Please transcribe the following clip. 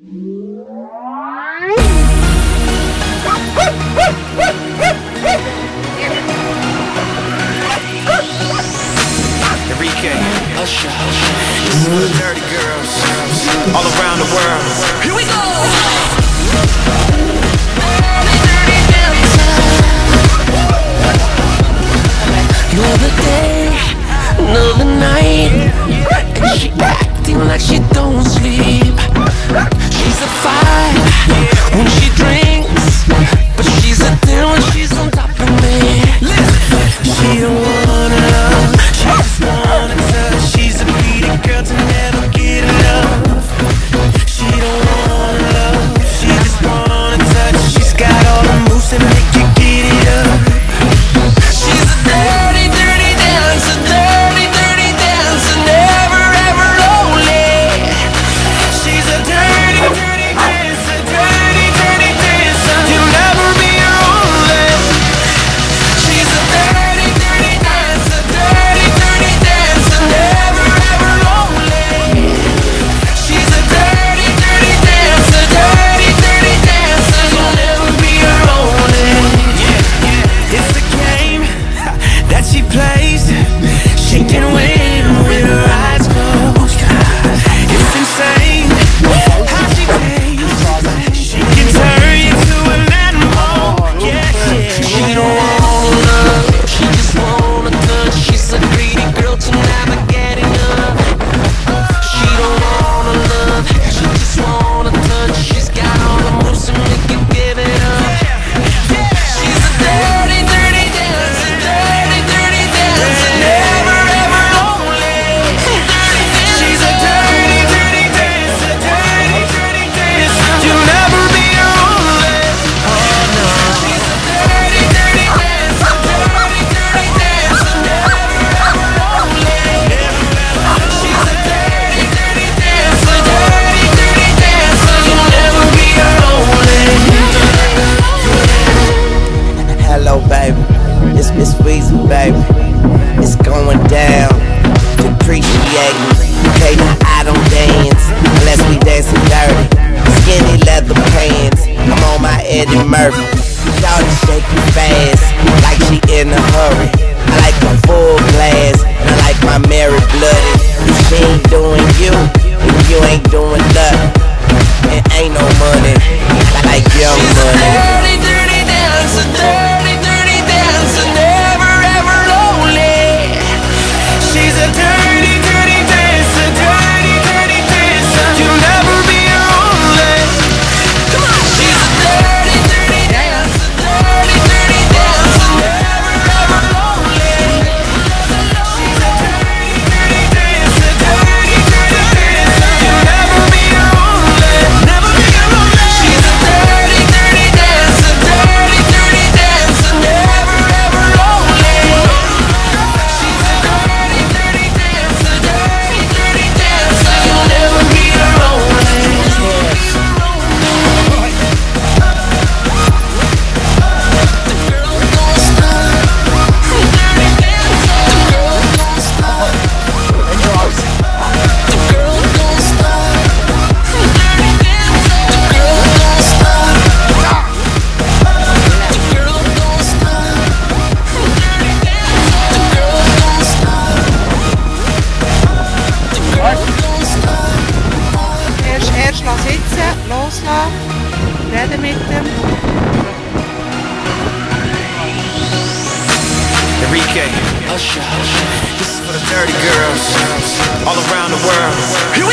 What? know, baby. It's Miss Weezy, baby. It's going down. Depreciate. Okay, now I don't dance unless we dancing dirty. Skinny leather pants. I'm on my Eddie Murphy. Y'all just shaking fast, like she in a hurry. I like a full glass, and I like my Mary bloody. If she ain't doing you, then you ain't doing nothing. It ain't no money, I like your money. tell lass sitzen, loslassen, reden mit dem. Enrique, this is for the dirty girls all around the world.